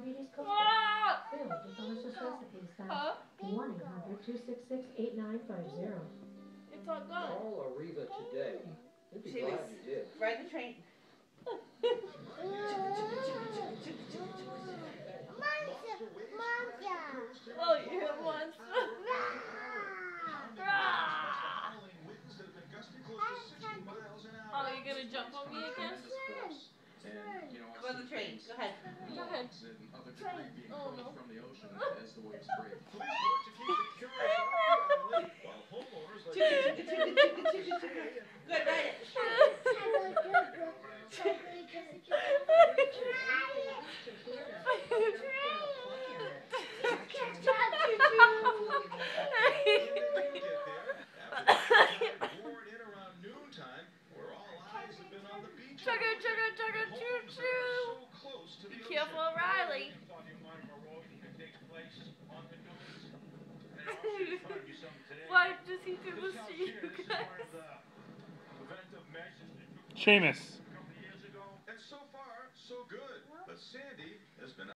Diabetes Cookbook. Filled with delicious recipes. That's Huh? one eight hundred two six six eight nine five zero. It's all gone. Call Arriva today. She was-. Ride the train. Oh, you once. Oh, you gonna jump on me again? Go on the train. Go ahead. Go ahead. Oh, no. from the ocean as the waves break. Chugga, chugga, chugga, chugga, chugga, chugga. Good, ride it. Chugga, chugga, chugga, choo choo. Be careful, Riley. Why does he do this to you guys? Seamus. And so far, so good. But Sandy has been